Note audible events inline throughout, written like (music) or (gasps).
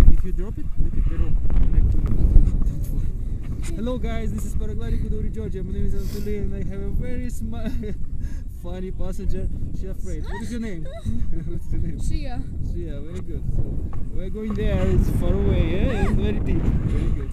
If you drop it, look at the rope. Hello guys, this is Paragliding Gudauri Georgia. My name is Anatoly and I have a very (laughs) funny passenger. She afraid. What is your name? (laughs) (laughs) What's your name? Shia. Shia, very good. So we're going there, it's far away, yeah? It's very deep. Very good.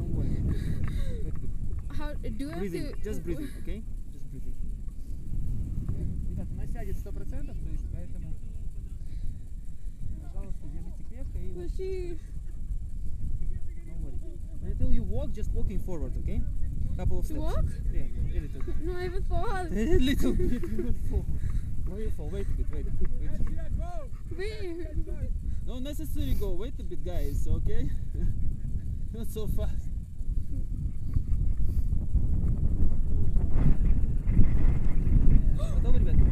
Oh, How do you have to... Just breathing, okay? Just breathing. крепко и вот, She. don't worry. When I tell you walk, just walking forward, okay? Couple of To steps. walk? Yeah, a little bit. (laughs) No, I haven't fall. (laughs) A little bit, you not fall. Why you fall? Wait a bit, wait a bit. Wait a bit. Wait. No necessary go. Wait a bit, guys. Okay? (laughs) Not so fast. Готовы, (gasps) ребята?